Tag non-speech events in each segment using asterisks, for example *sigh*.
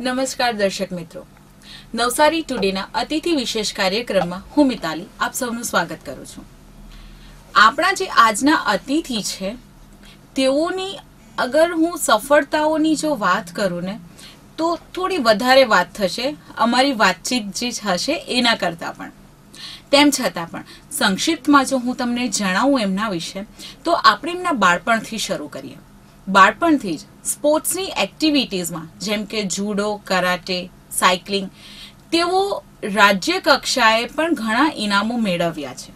નમસ્કાર દર્શક મિત્રો. નવસારી ટુડેના અતિથિ વિશેષ કાર્યક્રમમાં હું મિતાલી આપ સૌનું સ્વાગત કરું છું. આપણા જે આજના અતિથિ છે, તેઓની અગર હું સફળતાઓની જો વાત કરું ને, તો થોડી વધારે વાત થશે, અમારી વાતચીત જે હશે એના કરતાં પણ. તેમ છતાં પણ, સંક્ષિપ્તમાં જો હું તમને જણાવું એમના વિશે, તો આપણે એમના બાળપણથી શરૂ કરીએ. બાળપણથી જ સ્પોર્ટ્સની એક્ટિવિટીઝમાં, જેમ કે જુડો, કરાટે, સાયકલિંગ, તેઓ રાજ્ય કક્ષાએ પણ ઘણા ઇનામો મેળવ્યા છે.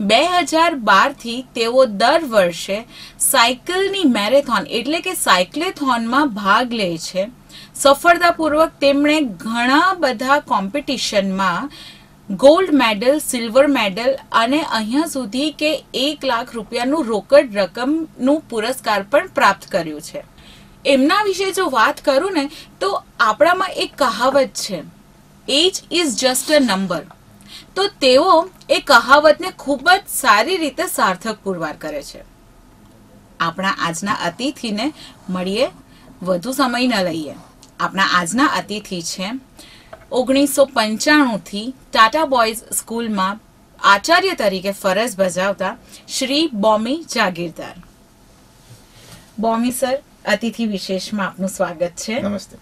બે હજાર બારથી તેઓ દર વર્ષે સાયકલની મેરેથોન, એટલે કે સાયક્લેથોનમાં ભાગ લે છે. સફળતાપૂર્વક તેમણે ઘણા બધા કોમ્પિટિશનમાં ગોલ્ડ મેડલ, સિલ્વર મેડલ અને અહીંયા સુધી કે એક લાખ રૂપિયાનું રોકડ રકમનું પુરસ્કાર પણ પ્રાપ્ત કર્યું છે. એમના વિશે જો વાત કરું ને, તો આપણામાં એક કહાવત છે age is just a number તો તેઓ એ કહાવતને ખૂબ જ સારી રીતે સાર્થક પુરવાર કરે છે. આપણા આજના અતિથિને મળીએ, વધુ સમય ન લઈએ. આપણા આજના અતિથિ છે ઓગણીસો પંચાણુંથી ટાટા બોયઝ સ્કૂલમાં આચાર્ય તરીકે ફરજ બજાવતા શ્રી બોમી જાગીરદાર. બોમી સર અતિથિ વિશેષમાં આપનું સ્વાગત છે. નમસ્તે.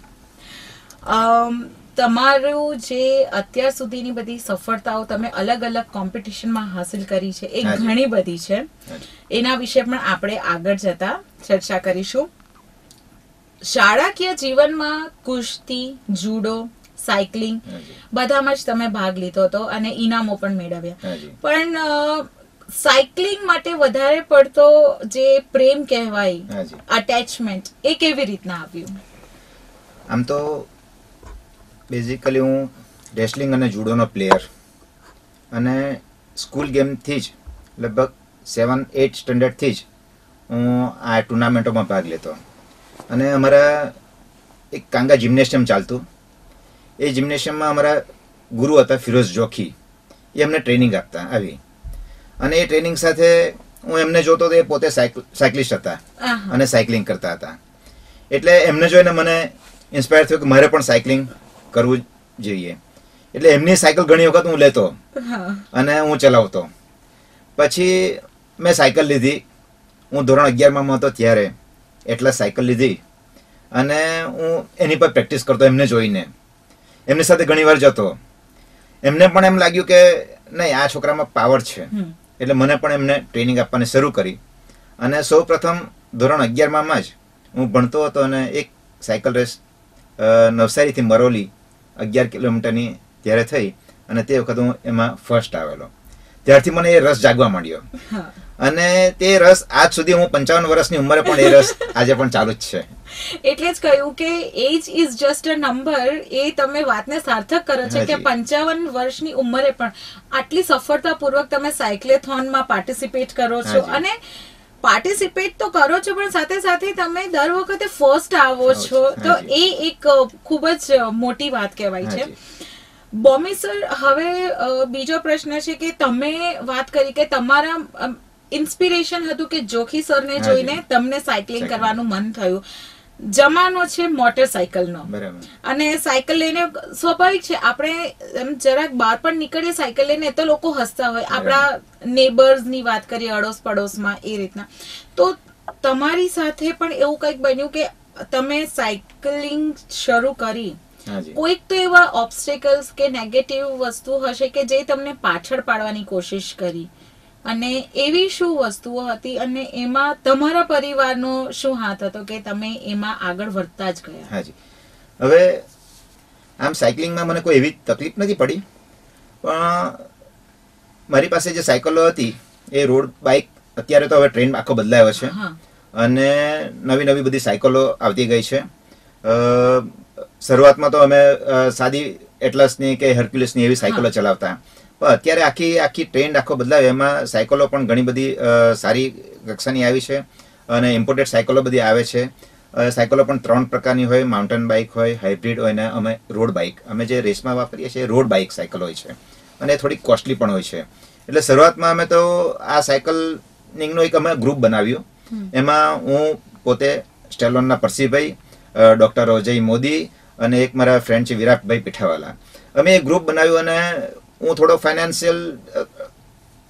તમારું જે અત્યાર સુધીની બધી સફળતાઓ તમે અલગ અલગ કોમ્પિટિશનમાં હાસિલ કરી છે એ ઘણી બધી છે. એના વિશે પણ આપણે આગળ જતા ચર્ચા કરીશું. શાળાકીય જીવનમાં કુસ્તી જુડો સાયકલિંગ બધામાં જ તમે ભાગ લીધો હતો અને ઇનામો પણ મેળવ્યા. પણ સાયકલિંગ માટે વધારે પડતો જે પ્રેમ કહેવાય અટેચમેન્ટ એ કેવી રીતના આવ્યું? આમ તો બેઝિકલી હું રેસલિંગ અને જુડોનો પ્લેયર અને સ્કૂલ ગેમથી જ લગભગ સેવન એટ સ્ટેન્ડર્ડથી જ હું આ ટુર્નામેન્ટોમાં ભાગ લેતો. અને અમારા એક કાંગા જિમ્નેશિયમ ચાલતું. એ જિમ્નેશિયમમાં અમારા ગુરુ હતા ફિરોઝ જોખી. એ અમને ટ્રેનિંગ આપતા આવી. અને એ ટ્રેનિંગ સાથે હું એમને જોતો તો એ પોતે સાયકલિસ્ટ હતા. અને સાયકલિંગ કરતા હતા. એટલે એમને જોઈને મને ઇન્સ્પાયર થયું કે મારે પણ સાયકલિંગ કરવું જોઈએ. એટલે એમની સાયકલ ઘણી વખત હું લેતો. અને હું ચલાવતો. પછી મેં સાયકલ લીધી. હું ધોરણ અગિયારમાં હતો ત્યારે. એટલે સાયકલ લીધી. અને હું એની પર પ્રેક્ટિસ કરતો એમને જોઈને. એમની સાથે ઘણી વાર જતો. એમને પણ એમ લાગ્યું કે નહીં આ છોકરામાં પાવર છે. એટલે મને પણ એમને ટ્રેનિંગ આપવાની શરૂ કરી. અને સૌ પ્રથમ ધોરણ અગિયારમાં જ હું ભણતો હતો અને એક સાયકલ રેસ નવસારીથી મરોલી અગિયાર કિલોમીટરની ત્યારે થઈ અને તે વખત હું એમાં ફર્સ્ટ આવેલો. ત્યારથી મને એ રસ જાગવા માંડ્યો. અને તે રસ આજ સુધી હું પંચાવન વર્ષની ઉંમરે પણ એ રસ આજે પણ ચાલુ જ છે. એટલે જ કહ્યું કે age is just a number એ તમે વાતને સાર્થક કરો છો કે પંચાવન વર્ષની ઉંમરે પણ આટલી સફળતાપૂર્વક તમે સાયક્લેથોનમાં પાર્ટિસિપેટ કરો છો. અને પાર્ટિસિપેટ તો કરો છો પણ સાથે સાથે તમે દર વખતે ફર્સ્ટ આવો છો. તો એ એક ખૂબ જ મોટી વાત કહેવાય છે. હાજી. બોમી સર હવે બીજો પ્રશ્ન છે કે તમે વાત કરી કે તમારા ઇન્સ્પિરેશન હતું કે જોખી સરને. જોઈને તમને સાયકલિંગ. કરવાનું મન થયું જમાનો છે મોટરસાયકલનો અને સાયકલ લઈને સ્વાભાવિક છે આપણે એમ જરાક બહાર પણ નીકળીએ સાયકલ લઈને તો લોકો હસતા હોય આપણા નેબર્સની વાત કરીએ અડોસ પડોશમાં એ રીતના તો તમારી સાથે પણ એવું કંઈક બન્યું કે તમે સાયકલિંગ શરૂ કરી કોઈક તો એવા ઓબ્સ્ટેકલ્સ કે નેગેટિવ વસ્તુ હશે કે જે તમને પાછળ પાડવાની કોશિશ કરી. અને એવી શું વસ્તુઓ હતી અને એમાં તમારા પરિવારનો શું હાથ હતો કે તમે એમાં આગળ વધતા જ ગયા? હાજી. હવે આમ સાયકલિંગમાં મને કોઈ એવી તકલીફ નથી પડી પણ મારી પાસે જે સાયકલો હતી એ રોડ બાઇક અત્યારે તો હવે ટ્રેન્ડ આખો બદલાયો છે. અને નવી નવી બધી સાયકલો આવતી ગઈ છે. શરૂઆતમાં તો અમે સાદી એટલસની કે હર્ક્યુલસની એવી સાયકલો ચલાવતા. પણ અત્યારે આખી આખી ટ્રેન્ડ આખો બદલાયો એમાં સાયકલો પણ ઘણી બધી સારી કક્ષાની આવી છે અને ઇમ્પોર્ટેડ સાયકલો બધી આવે છે. સાયકલો પણ ત્રણ પ્રકારની હોય માઉન્ટેન બાઇક હોય હાઇબ્રિડ હોય ને અમે રોડ બાઇક અમે જે રેસમાં વાપરીએ છીએ રોડ બાઇક સાયકલ હોય છે. અને થોડી કોસ્ટલી પણ હોય છે. એટલે શરૂઆતમાં અમે તો આ સાયકલિંગનો એક અમે ગ્રુપ બનાવ્યું. એમાં હું પોતે સ્ટેલોનના પરસીભાઈ ડૉક્ટર અજય મોદી અને એક મારા ફ્રેન્ડ છે, વિરાટભાઈ પીઠાવાલા. અમે એક ગ્રુપ બનાવ્યું અને હું થોડો ફાઇનાન્શિયલ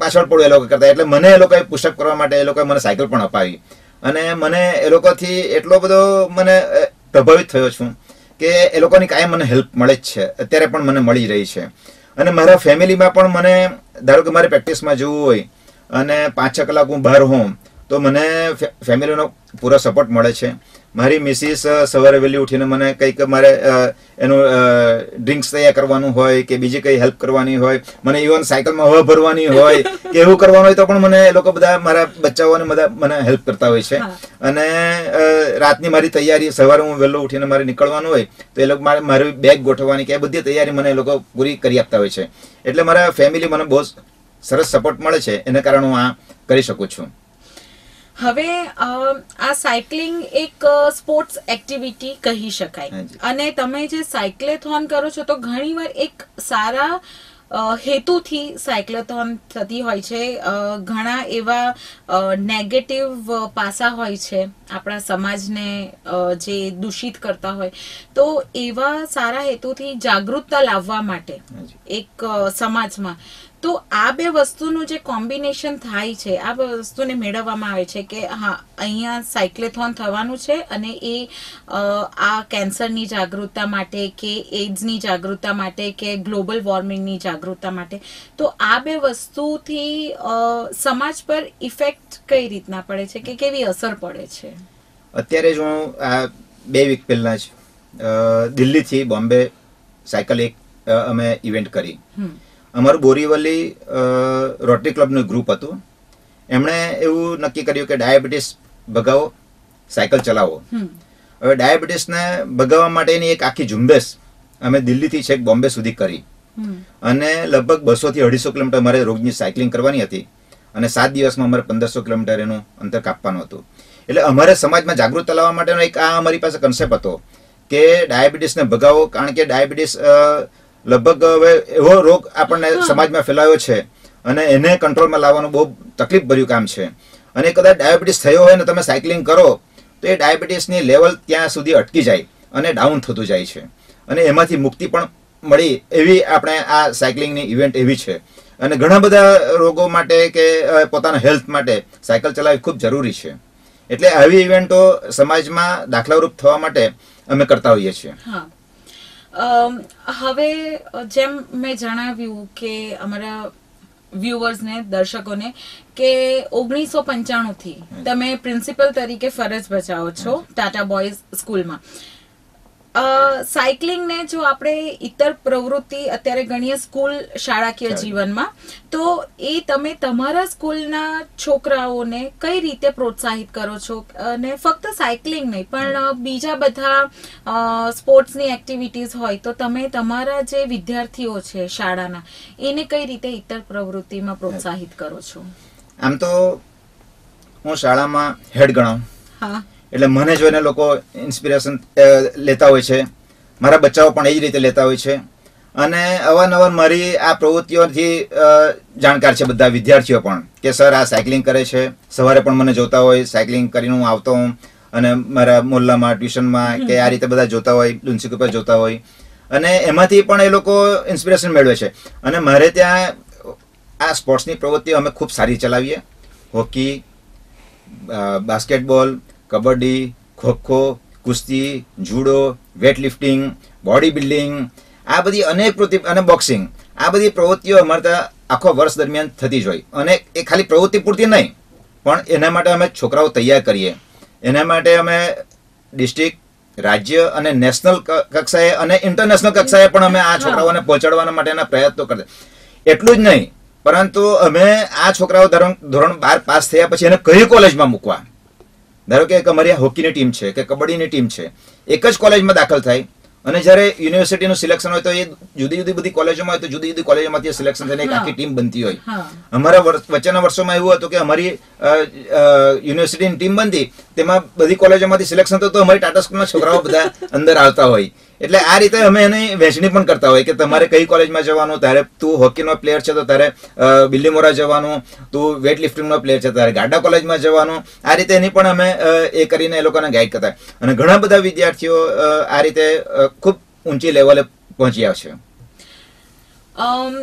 પાછળ પડું એ લોકો કરતા. એટલે મને એ લોકોએ પુશઅપ કરવા માટે એ લોકોએ મને સાયકલ પણ અપાવી. અને મને એ લોકોથી એટલો બધો મને પ્રભાવિત થયો છું કે એ લોકોની કાંઈ મને હેલ્પ મળે જ છે. અત્યારે પણ મને મળી રહી છે. અને મારા ફેમિલીમાં પણ મને, ધારો કે મારે પ્રેક્ટિસમાં જવું હોય અને પાંચ છ કલાક હું બહાર હોઉં, તો મને ફેમિલીનો પૂરો સપોર્ટ મળે છે. મારી મિસિસ સવારે વહેલી ઉઠીને મને કંઈક મારે એનું ડ્રિંક્સ તૈયાર કરવાનું હોય કે બીજી કંઈ હેલ્પ કરવાની હોય મને ઇવન સાયકલમાં હવા ભરવાની હોય *laughs* કે એવું કરવાનું હોય તો પણ મને એ લોકો બધા મારા બચ્ચાઓને બધા મને હેલ્પ કરતા હોય છે. અને રાતની મારી તૈયારી સવારે હું વહેલો ઉઠીને મારે નીકળવાનું હોય તો એ લોકો મારે મારી બેગ ગોઠવવાની કે એ બધી તૈયારી મને એ લોકો પૂરી કરી આપતા હોય છે. એટલે મારા ફેમિલી મને બહુ સરસ સપોર્ટ મળે છે એને કારણે હું આ કરી શકું છું. હવે આ સાયકલિંગ એક સ્પોર્ટ્સ એક્ટિવિટી કહી શકાય. અને તમે જે સાયક્લેથોન કરો છો તો ઘણીવાર એક સારા હેતુથી સાયક્લેથોન થતી હોય છે. ઘણા એવા નેગેટિવ પાસા હોય છે આપણા સમાજને જે દૂષિત કરતા હોય. તો એવા સારા હેતુથી જાગૃતતા લાવવા માટે એક સમાજમાં તો આ બે વસ્તુનું જે કોમ્બિનેશન થાય છે આ વસ્તુને મેળવવામાં આવે છે કે હા અહીંયા સાયક્લેથોન થવાનું છે અને એ આ કેન્સરની જાગૃતતા માટે કે એડ્સની જાગૃતતા માટે કે ગ્લોબલ વોર્મિંગની જાગૃતતા માટે. તો આ બે વસ્તુથી સમાજ પર ઇફેક્ટ કઈ રીતના પડે છે કે કેવી અસર પડે છે? અત્યારે જ હું આ બે વીક પહેલા જ દિલ્હીથી બોમ્બે સાયકલ એક અમે ઇવેન્ટ કરી. અમારું બોરીવલી રોટરી ક્લબનું ગ્રુપ હતું. એમણે એવું નક્કી કર્યું કે ડાયાબિટીસ ભગાવો સાયકલ ચલાવો. હવે ડાયાબિટીસને ભગાવવા માટેની એક આખી ઝુંબેશ અમે દિલ્હીથી છેક બોમ્બે સુધી કરી. અને લગભગ બસો થી અઢીસો કિલોમીટર અમારે રોજની સાયકલિંગ કરવાની હતી. અને સાત દિવસમાં અમારે પંદરસો કિલોમીટર એનું અંતર કાપવાનું હતું. એટલે અમારે સમાજમાં જાગૃત લાવવા માટેનો એક આ અમારી પાસે કન્સેપ્ટ હતો કે ડાયાબિટીસને ભગાવો કારણ કે ડાયાબિટીસ લગભગ હવે એવો રોગ આપણને સમાજમાં ફેલાયો છે અને એને કંટ્રોલમાં લાવવાનું બહુ તકલીફ ભર્યું કામ છે. અને કદાચ ડાયાબિટીસ થયો હોય ને તમે સાયકલિંગ કરો તો એ ડાયાબિટીસની લેવલ ત્યાં સુધી અટકી જાય અને ડાઉન થતું જાય છે. અને એમાંથી મુક્તિ પણ મળી એવી આપણે આ સાયકલિંગની ઇવેન્ટ એવી છે. અને ઘણા બધા રોગો માટે કે પોતાના હેલ્થ માટે સાયકલ ચલાવવી ખૂબ જરૂરી છે. એટલે આવી ઇવેન્ટો સમાજમાં દાખલારૂપ થવા માટે અમે કરતા હોઈએ છીએ. હવે જેમ મેં જણાવ્યું કે અમારા વ્યુઅર્સને દર્શકોને કે ઓગણીસો પંચાણુંથી તમે પ્રિન્સિપલ તરીકે ફરજ બજાવો છો ટાટા બોયઝ સ્કૂલમાં. સાયકલિંગને જો આપણે ઇતર પ્રવૃત્તિ અત્યારે ગણીએ સ્કૂલ શાળાકીય જીવનમાં તો એ તમે તમારા સ્કૂલના છોકરાઓને કઈ રીતે પ્રોત્સાહિત કરો છો? અને ફક્ત સાયકલિંગ નહીં પણ બીજા બધા સ્પોર્ટ્સની એક્ટિવિટીઝ હોય તો તમે તમારા જે વિદ્યાર્થીઓ છે શાળાના એને કઈ રીતે ઇતર પ્રવૃત્તિમાં પ્રોત્સાહિત કરો છો? આમ તો હું શાળામાં હેડ ગણાવ હા. એટલે મને જોઈને લોકો ઇન્સ્પિરેશન લેતા હોય છે. મારા બચ્ચાઓ પણ એ જ રીતે લેતા હોય છે. અને અવારનવાર મારી આ પ્રવૃત્તિઓથી જાણકાર છે બધા વિદ્યાર્થીઓ પણ કે સર આ સાયકલિંગ કરે છે. સવારે પણ મને જોતા હોય સાયકલિંગ કરીને હું આવતો હોઉં. અને મારા મોહલ્લામાં ટ્યુશનમાં કે આ રીતે બધા જોતા હોય, લુન્સી ઉપર જોતા હોય. અને એમાંથી પણ એ લોકો ઇન્સ્પિરેશન મેળવે છે. અને મારે ત્યાં, આ સ્પોર્ટ્સની પ્રવૃત્તિઓ અમે ખૂબ સારી ચલાવીએ. હોકી બાસ્કેટબોલ કબડ્ડી, ખોખો, કુસ્તી, જુડો વેટલિફ્ટિંગ બોડી બિલ્ડિંગ આ બધી અનેક પ્રવૃત્તિ અને બોક્સિંગ આ બધી પ્રવૃત્તિઓ અમારે ત્યાં આખો વર્ષ દરમિયાન થતી જ હોય. અને એ ખાલી પ્રવૃત્તિ પૂરતી નહીં, પણ એના માટે અમે છોકરાઓ તૈયાર કરીએ. એના માટે અમે ડિસ્ટ્રિક્ટ રાજ્ય અને નેશનલ કક્ષાએ અને ઇન્ટરનેશનલ કક્ષાએ પણ અમે આ છોકરાઓને પહોંચાડવાના માટેના પ્રયત્નો કરતા એટલું જ નહીં, પરંતુ અમે આ છોકરાઓ ધોરણ ધોરણ બાર પાસ થયા પછી એને કઈ કોલેજમાં મૂકવા? ધારો કે અમારી હોકીની ટીમ છે કે કબડ્ડીની ટીમ છે એક જ કોલેજમાં દાખલ થાય અને જ્યારે યુનિવર્સિટીનું સિલેક્શન હોય તો એ જુદી જુદી બધી કોલેજોમાં હોય તો જુદી જુદી કોલેજોમાંથી સિલેક્શન થઈને એક આખી ટીમ બનતી હોય. અમારા વચ્ચેના વર્ષોમાં એવું હતું કે અમારી યુનિવર્સિટીની ટીમ બનતી તેમાં બધી કોલેજોમાંથી સિલેક્શન થતું તો અમારી ટાટા સ્કૂલના છોકરાઓ બધા અંદર આવતા હોય. એટલે આ રીતે અમે એની વહેંચણી પણ કરતા હોય કે તમારે કઈ કોલેજમાં જવાનું તારે તું હોકીનો પ્લેયર છે તો તારે બિલ્લીમોરા જવાનું તું વેટ લિફ્ટિંગનો પ્લેયર છે તારે ગાડા કોલેજમાં જવાનું. આ રીતે એની પણ અમે એ કરીને એ લોકોને ગાઈડ કરતા અને ઘણા બધા વિદ્યાર્થીઓ આ રીતે ખૂબ ઊંચી લેવલે છે. અમ,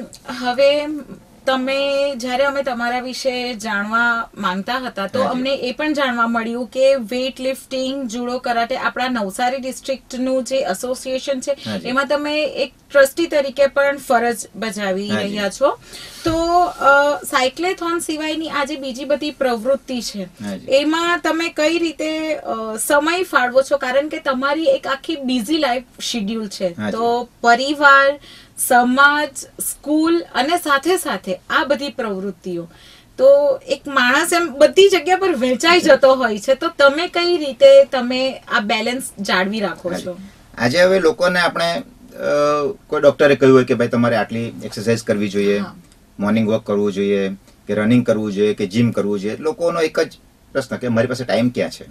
હવે તમે જ્યારે અમે તમારા વિશે જાણવા માંગતા હતા તો અમને એ પણ જાણવા મળ્યું કે વેઇટ લિફ્ટિંગ જુડો કરાટે આપણા નવસારી ડિસ્ટ્રિક્ટનું જે એસોસિએશન છે એમાં તમે એક ટ્રસ્ટી તરીકે પણ ફરજ બજાવી રહ્યા છો. તો સાયક્લેથોન સિવાયની આ જે બીજી બધી પ્રવૃત્તિ છે. એમાં તમે કઈ રીતે સમય ફાળવો છો? કારણ કે તમારી એક આખી બિઝી લાઈફ શિડ્યુલ છે. તો પરિવાર સમાજ સ્કૂલ અને સાથે સાથે આ બધી પ્રવૃત્તિઓ. તો એક માણસ એમ બધી જગ્યા પર વેચાઈ જતો હોય છે તો તમે કઈ રીતે તમે આ બેલેન્સ જાળવી રાખો છો? આજે હવે લોકોને આપણે કોઈ ડોક્ટરે કહ્યું હોય કે ભાઈ તમારે આટલી એક્સરસાઇઝ કરવી જોઈએ. મોર્નિંગ વોક કરવું જોઈએ કે રનિંગ કરવું જોઈએ કે જીમ કરવું જોઈએ લોકોનો એક જ પ્રશ્ન કે મારી પાસે ટાઈમ ક્યાં છે?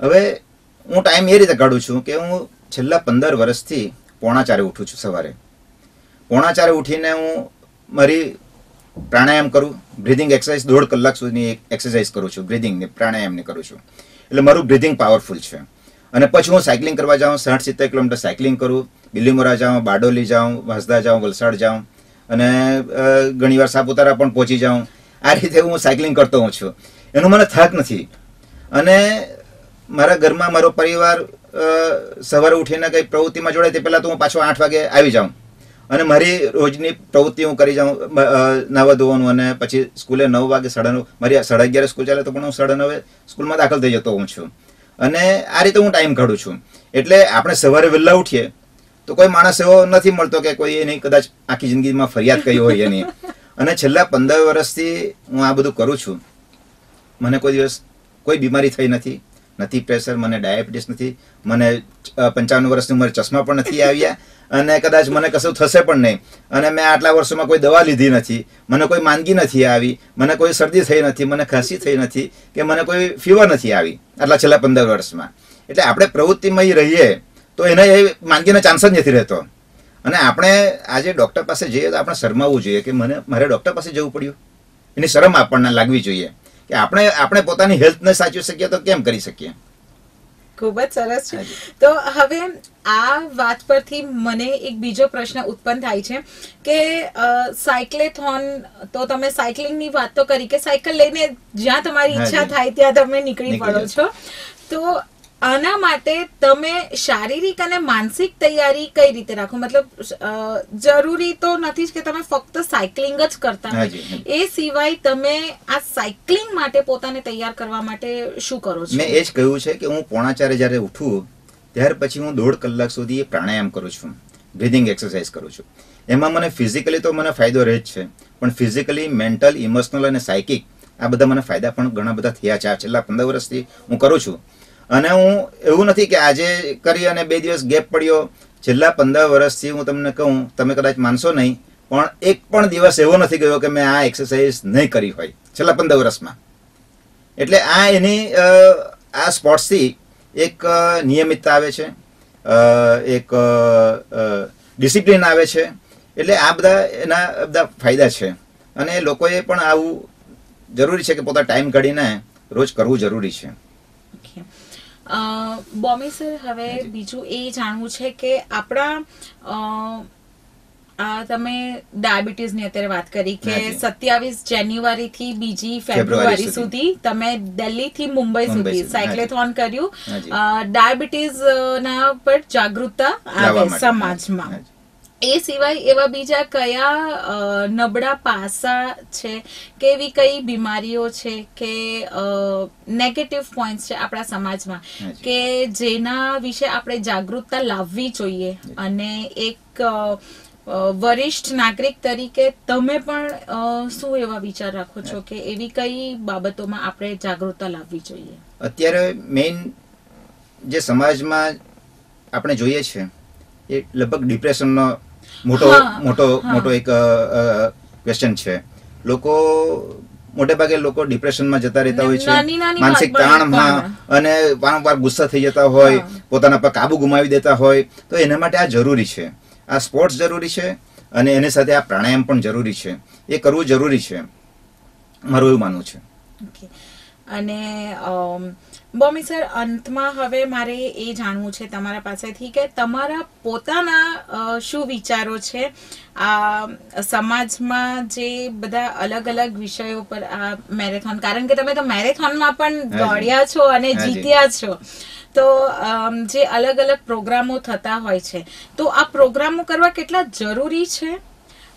હવે હું ટાઈમ એ રીતે કાઢું છું કે હું છેલ્લા પંદર વર્ષથી પોણા ચારે ઉઠું છું સવારે. પોણા ચારે ઉઠીને હું મારી પ્રાણાયામ કરું. બ્રિધિંગ એક્સરસાઇઝ દોઢ કલાક સુધીની એક્સરસાઇઝ કરું છું. બ્રિધિંગની પ્રાણાયામની કરું છું. એટલે મારું બ્રિધિંગ પાવરફુલ છે. અને પછી હું સાયકલિંગ કરવા જાઉં, સાઠ સિત્તેર કિલોમીટર સાયકલિંગ કરું. બિલીમોરા જાઉં, બારડોલી જાઉં, વાંસદા જાઉં, વલસાડ જાઉં. અને ઘણીવાર સાપુતારા પણ પહોંચી જાઉં. આ રીતે હું સાયકલિંગ કરતો હોઉં છું. એનો મને થાક નથી. અને મારા ઘરમાં મારો પરિવાર સવારે ઉઠીને કંઈ પ્રવૃત્તિમાં જોડાય તે પહેલાં તો હું પાછો આઠ વાગે આવી જાઉં. અને મારી રોજની પ્રવૃત્તિ હું કરી જાઉં, મ- ધોવાનું અને પછી સ્કૂલે નવ વાગે સાડા નવ, મારી સાડા અગિયાર સ્કૂલ ચાલે તો પણ હું સાડા નવે સ્કૂલમાં દાખલ થઈ જતો હું છું. અને આ રીતે હું ટાઈમ કાઢું છું. એટલે આપણે સવારે વહેલા ઉઠીએ તો કોઈ માણસ એવો નથી મળતો કે કોઈ એની કદાચ આખી જિંદગીમાં ફરિયાદ કરી હોય એની. અને છેલ્લા પંદર વર્ષથી હું આ બધું કરું છું. મને કોઈ દિવસ કોઈ બીમારી થઈ નથી. નથી પ્રેશર મને ડાયાબિટીસ નથી, મને પંચાવન વર્ષની ઉંમરે ચશ્મા પણ નથી આવ્યા અને કદાચ મને કશું થશે પણ નહીં. અને મેં આટલા વર્ષોમાં કોઈ દવા લીધી નથી, મને કોઈ માંદગી નથી આવી, મને કોઈ શરદી થઈ નથી, મને ખાંસી થઈ નથી કે મને કોઈ ફીવર નથી આવી આટલા છેલ્લા પંદર વર્ષમાં. એટલે આપણે પ્રવૃત્તિમય રહીએ તો એને એ માંદગીનો ચાન્સ જ નથી રહેતો. અને આપણે આજે ડૉક્ટર પાસે જઈએ તો આપણે શરમાવવું જોઈએ કે મને, મારે ડૉક્ટર પાસે જવું પડ્યું. એની શરમ આપણને લાગવી જોઈએ. કે આપણે આપણે પોતાની હેલ્થને સાચવી શકીએ તો કેમ કરી શકીએ? ખૂબ જ સરસ છે. તો હવે આ વાત પરથી મને એક બીજો પ્રશ્ન ઉત્પન્ન થાય છે કે સાયક્લેથોન તો તમે સાયકલિંગની વાત તો કરી કે સાયકલ લઈને જ્યાં તમારી ઈચ્છા થાય ત્યાં તમે નીકળી નીકળી પડો છો. તો આના માટે તમે શારીરિક અને માનસિક તૈયારી કઈ રીતે રાખો? મતલબ જરૂરી તો નથી કે તમે ફક્ત સાયકલિંગ જ કરતા. એ સિવાય તમે આ સાયકલિંગ માટે પોતાને તૈયાર કરવા માટે શું કરો છો? મેં એ જ કહ્યું છે કે હું પોણા ચારે જ્યારે ઉઠું ત્યાર પછી હું દોઢ કલાક સુધી પ્રાણાયામ કરું છું. બ્રિધિંગ એક્સરસાઇઝ કરું છું. એમાં મને ફિઝિકલી તો મને ફાયદો રહે જ છે પણ ફિઝિકલી મેન્ટલ ઇમોશનલ અને સાયકિક આ બધા મને ફાયદા પણ ઘણા બધા થયા છે. આ છેલ્લા પંદર વર્ષથી હું કરું છું. અને હું એવું નથી કે આજે કરી અને બે દિવસ ગેપ પડ્યો. છેલ્લા પંદર વર્ષથી હું તમને કહું, તમે કદાચ માનશો નહીં, પણ એક પણ દિવસ એવો નથી ગયો કે મેં આ એક્સરસાઇઝ નહીં કરી હોય, છેલ્લા પંદર વર્ષમાં. એટલે આ એની આ સ્પોર્ટ્સથી એક નિયમિતતા આવે છે એક ડિસિપ્લિન આવે છે. એટલે આ બધા એના બધા ફાયદા છે. અને લોકોએ પણ આવું જરૂરી છે કે પોતા ટાઈમ કાઢીને રોજ કરવું જરૂરી છે. અ, બોમી સર હવે બીજું એ જાણવું છે કે આપણા તમે ડાયાબિટીસની અત્યારે વાત કરી કે સત્યાવીસ જાન્યુઆરી થી બીજી ફેબ્રુઆરી સુધી. તમે દિલ્હી થી મુંબઈ સુધી સાયક્લેથોન કર્યું. ડાયાબિટીસ ના પર જાગૃતતા આવે સમાજમાં. એ સિવાય એવા બીજા કયા નબળા પાસા છે કે એવી કઈ બીમારીઓ છે કે નેગેટિવ પોઈન્ટ્સ છે આપણા સમાજમાં? કે જેના વિશે આપણે જાગૃતતા લાવવી જોઈએ અને એક વરિષ્ઠ નાગરિક તરીકે તમે પણ શું એવા વિચાર રાખો છો કે એવી કઈ બાબતોમાં આપણે જાગૃતતા લાવવી જોઈએ? અત્યારે મેઇન જે સમાજમાં આપણે જોઈએ છે એ લગભગ ડિપ્રેશનનો મોટો મોટો મોટો એક ક્વેશ્ચન છે. લોકો મોટે ભાગે લોકો ડિપ્રેશનમાં જતા રહેતા હોય છે. માનસિક તાણમાં અને વારંવાર ગુસ્સા થઈ જતા હોય પોતાના પર કાબુ ગુમાવી દેતા હોય તો એના માટે આ જરૂરી છે. આ સ્પોર્ટ્સ જરૂરી છે અને એની સાથે આ પ્રાણાયામ પણ જરૂરી છે. એ કરવું જરૂરી છે. મારું એવું માનવું છે. ઓકે અને બોમી સર અંતમાં હવે મારે એ જાણવું છે તમારા પાસેથી કે તમારા પોતાના શું વિચારો છે? આ સમાજમાં જે બધા અલગ અલગ વિષયો પર આ મેરેથોન કારણ કે તમે તો મેરેથોનમાં પણ દોડ્યા છો અને જીત્યા છો. તો જે અલગ અલગ પ્રોગ્રામો થતા હોય છે તો આ પ્રોગ્રામો કરવા કેટલા જરૂરી છે?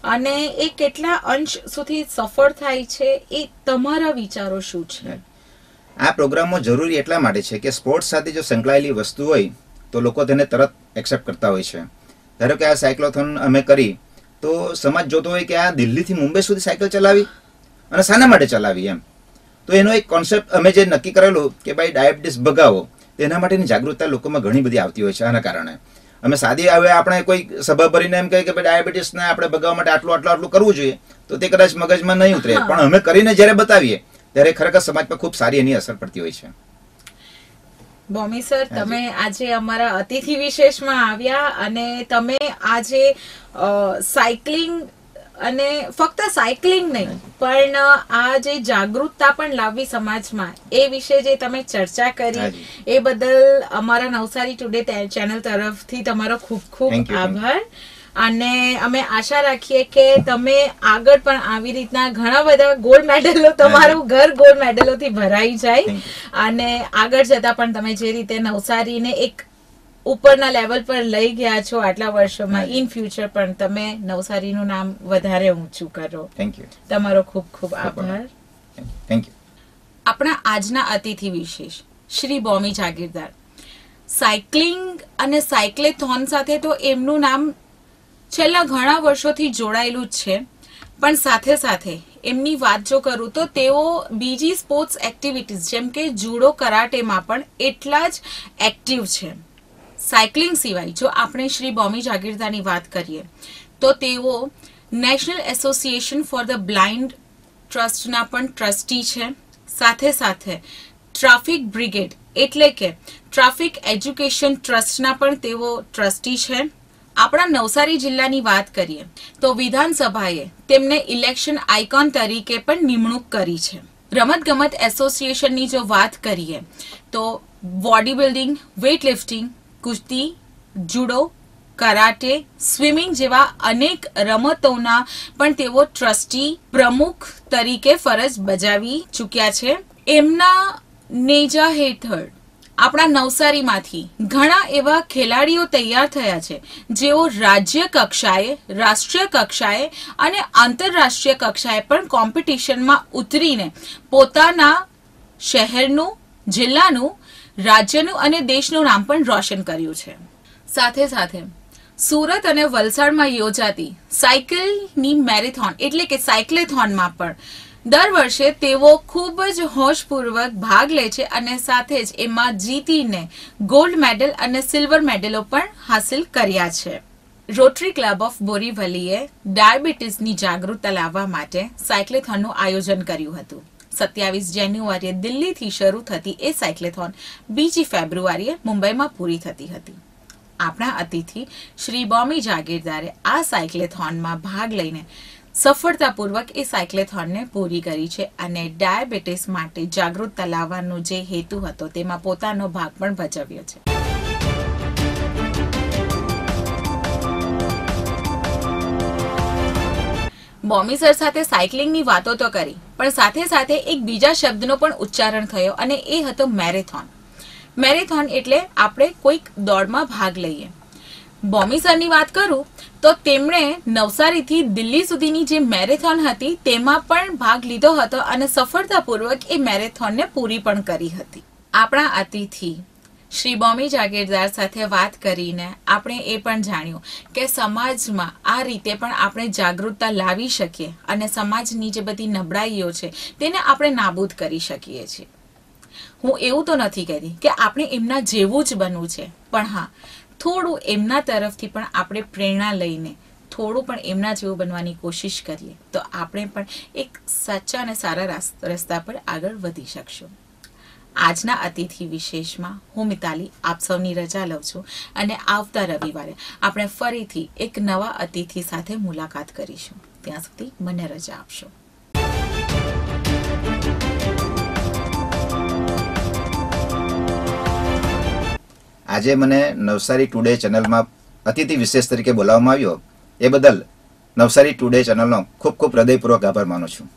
અને એ કેટલા અંશ સુધી સફળ થાય છે? એ તમારા વિચારો શું છે? આ પ્રોગ્રામો જરૂરી એટલા માટે છે કે સ્પોર્ટ્સ સાથે જો સંકળાયેલી વસ્તુ હોય તો લોકો તેને તરત એક્સેપ્ટ કરતા હોય છે. ધારો કે આ સાયક્લોથોન અમે કરી તો સમાજ જોતો હોય કે આ દિલ્હીથી મુંબઈ સુધી સાયકલ ચલાવી અને શાના માટે ચલાવી એમ. તો એનો એક કોન્સેપ્ટ અમે જે નક્કી કરેલું કે ભાઈ ડાયાબિટીસ ભગાવો તેના માટેની જાગૃતતા લોકોમાં ઘણી બધી આવતી હોય છે આના કારણે. અમે સાદી હવે આપણે કોઈ સભા ભરીને એમ કહે કે ભાઈ ડાયાબિટીસને આપણે ભગાવવા માટે આટલું આટલું આટલું કરવું જોઈએ તો તે કદાચ મગજમાં નહીં ઉતરે. પણ અમે કરીને જ્યારે બતાવીએ ત્યારે ખરેખર સમાજ પર ખૂબ સારી એની અસર પડતી હોય છે. બોમી સર તમે આજે અમારા અતિથિ વિશેષમાં આવ્યા અને તમે આજે સાયકલિંગ અને ફક્ત સાયકલિંગ નહીં પણ આ જે જાગૃતતા પણ લાવવી સમાજમાં એ વિશે જે તમે ચર્ચા કરી એ બદલ અમારા નવસારી ટુડે ચેનલ તરફથી તમારો ખૂબ ખૂબ. આભાર. અને અમે આશા રાખીએ કે તમે આગળ પણ આવી રીતના ઘણા બધા ગોલ્ડ મેડલો તમારું ઘર ગોલ્ડ મેડલોથી ભરાઈ જાય. અને આગળ જતા પણ તમે જે રીતે નવસારીને એક ઉપરના લેવલ પર લઈ ગયા છો આટલા વર્ષોમાં ઇન ફ્યુચર પણ તમે નવસારીનું નામ વધારે ઊંચું કરો. થેન્ક યુ તમારો ખૂબ ખૂબ આભાર. થેન્ક યુ આપણા આજના અતિથિ વિશેષ શ્રી બોમી જાગીરદાર. સાયકલિંગ અને સાયક્લેથોન સાથે તો એમનું નામ છેલ્લા ઘણા વર્ષોથી જોડાયેલું જ છે. પણ સાથે સાથે એમની વાત જો કરું તો તેઓ બીજી સ્પોર્ટ્સ એક્ટિવિટીઝ, જેમ કે જુડો, કરાટેમાં પણ એટલા જ એક્ટિવ છે. સાયકલિંગ સિવાય, જો આપણે શ્રી બોમી જાગીરદારની વાત કરીએ, તો તેઓ national association for the blind ટ્રસ્ટના પણ ટ્રસ્ટી છે. સાથે સાથે ટ્રાફિક બ્રિગેડ એટલે કે ટ્રાફિક એજ્યુકેશન ટ્રસ્ટના પણ તેઓ ટ્રસ્ટી છે. આપણા નવસારી જિલ્લાની વાત કરીએ, તો વિધાનસભાએ તેમને ઇલેક્શન આઇકોન તરીકે પણ નિમણૂક કરી છે. રમતગમત એસોસિએશનની જો વાત કરીએ, તો બોડી બિલ્ડિંગ વેઇટ લિફ્ટિંગ કુસ્તી, જુડો, કરાટે, સ્વિમિંગ જેવા અનેક રમતોના પણ તેઓ ટ્રસ્ટી પ્રમુખ તરીકે ફરજ બજાવી ચૂક્યા છે. એમના નેજા હેઠળ આપણા નવસારીમાંથી ઘણા એવા ખેલાડીઓ તૈયાર થયા છે. જેઓ રાજ્ય કક્ષાએ, રાષ્ટ્રીય કક્ષાએ અને આંતરરાષ્ટ્રીય કક્ષાએ પણ કોમ્પિટિશનમાં ઉતરીને પોતાના શહેરનું, જિલ્લાનું, રાજ્યનું અને દેશનું નામ પણ રોશન કર્યું છે. સાથે સાથે સુરત અને વલસાડમાં યોજાતી સાયકલની મેરેથોન એટલે કે સાયક્લેથોનમાં પણ દર વર્ષે તેઓ ખૂબ જ હોશપૂર્વક ભાગ લે છે અને સાથે જ એમાં જીતીને ગોલ્ડ મેડલ અને સિલ્વર મેડલો પણ હાંસિલ કર્યા છે. રોટરી ક્લબ ઓફ બોરીવલીએ ડાયાબિટીસની જાગૃતતા લાવવા માટે સાયક્લેથોનનું આયોજન કર્યું હતું. સત્યાવીસ જાન્યુઆરીએ દિલ્હીથી શરૂ થતી એ સાયક્લેથોન બીજી ફેબ્રુઆરીએ મુંબઈમાં પૂરી થતી હતી. આપણા અતિથિ શ્રી બોમી જાગીરદારે આ સાયક્લેથોનમાં ભાગ લઈને સફળતાપૂર્વક એ સાયક્લેથોનને પૂરી કરી છે અને ડાયાબિટીસ માટે જાગૃતતા લાવવાનો જે હેતુ હતો તેમાં પોતાનો ભાગ પણ ભજવ્યો છે. બોમી સર સાથે સાયકલિંગની વાતો તો કરી, પણ સાથે સાથે એક બીજા શબ્દનો પણ ઉચ્ચારણ થયો અને એ હતો મેરેથોન. મેરેથોન એટલે આપણે કોઈક દોડમાં ભાગ લઈએ. બોમી સરની વાત કરું, તો તેમણે નવસારીથી દિલ્હી સુધીની જે મેરેથોન હતી, તેમાં પણ ભાગ લીધો હતો અને સફળતાપૂર્વક એ મેરેથોનને પૂરી પણ કરી હતી. આપણા અતિથિ શ્રી બોમી જાગીરદાર સાથે વાત કરીને આપણે એ પણ જાણ્યું કે સમાજમાં આ રીતે પણ આપણે જાગૃતતા લાવી શકીએ અને સમાજની જે બધી નબળાઈઓ છે, તેને આપણે નાબૂદ કરી શકીએ છીએ. હું એવું તો નથી કહેતી કે આપણે એમના જેવું જ બનવું છે, પણ હા થોડું એમના તરફથી પણ આપણે પ્રેરણા લઈને થોડું પણ એમના જેવું બનવાની કોશિશ કરીએ, તો આપણે પણ એક સાચા અને સારા રાસ- રસ્તા પર આગળ વધી શકશું. આજના અતિથિ વિશેષમાં હું મિતાલી આપ સૌની રજા લઉં છું અને આવતા રવિવારે આપણે ફરીથી એક નવા અતિથિ સાથે મુલાકાત કરીશું. ત્યાં સુધી મને રજા આપશો. આજે મને નવસારી ટુડે ચેનલમાં અતિથિ વિશેષ તરીકે બોલાવવામાં આવ્યો. એ બદલ નવસારી ટુડે ચેનલનો ખૂબ ખૂબ હૃદયપૂર્વક આભાર માનું છું.